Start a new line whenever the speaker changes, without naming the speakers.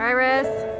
Iris.